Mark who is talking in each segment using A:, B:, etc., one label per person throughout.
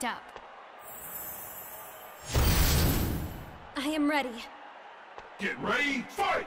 A: fucked up. I am ready.
B: Get ready, fight!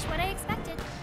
A: much what I expected.